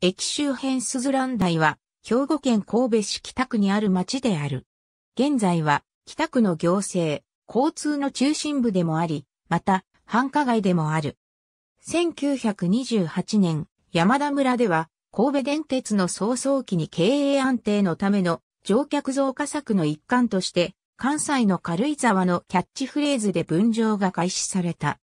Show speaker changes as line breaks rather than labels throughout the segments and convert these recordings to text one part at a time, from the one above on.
駅周辺スズラン台は、兵庫県神戸市北区にある町である。現在は、北区の行政、交通の中心部でもあり、また、繁華街でもある。1928年、山田村では、神戸電鉄の早々期に経営安定のための乗客増加策の一環として、関西の軽井沢のキャッチフレーズで分譲が開始された。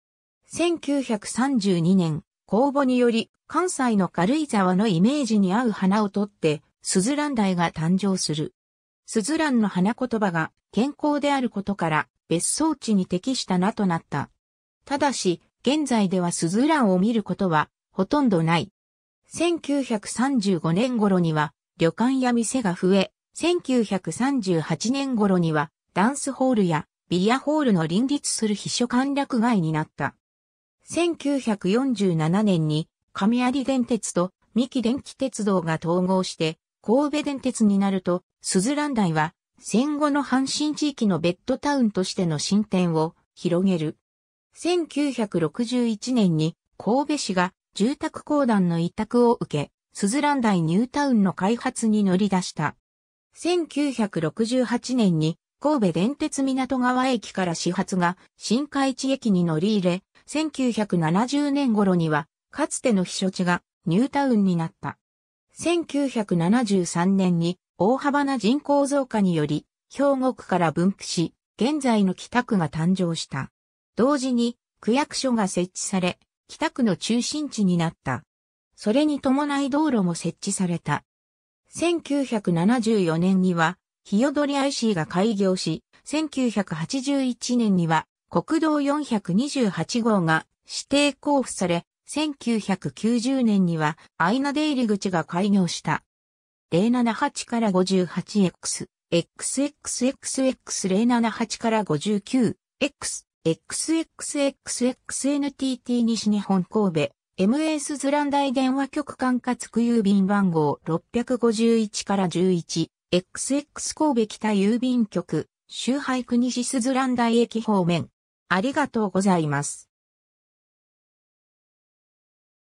1932年、公募により、関西の軽井沢のイメージに合う花をとって、スズラン台が誕生する。スズランの花言葉が健康であることから別荘地に適した名となった。ただし、現在ではスズランを見ることはほとんどない。1935年頃には旅館や店が増え、1938年頃にはダンスホールやビリアホールの林立する秘書簡略街になった。1947年に上有電鉄と三木電気鉄道が統合して神戸電鉄になると、スズラン台は戦後の阪神地域のベッドタウンとしての進展を広げる。1961年に神戸市が住宅公団の委託を受け、スズラン台ニュータウンの開発に乗り出した。1968年に神戸電鉄港川駅から始発が新海地駅に乗り入れ、1970年頃にはかつての避暑地がニュータウンになった。1973年に大幅な人口増加により、兵庫区から分布し、現在の北区が誕生した。同時に区役所が設置され、北区の中心地になった。それに伴い道路も設置された。1974年には、日踊り IC が開業し、1981年には国道428号が指定交付され、1990年には、アイナ出入り口が開業した。078から 58X、XXXX078 から 59X、XXXXNTT 西日本神戸、MS ズラン大電話局管轄区郵便番号651から11、XX 神戸北郵便局、周配区西スズラン大駅方面。ありがとうございます。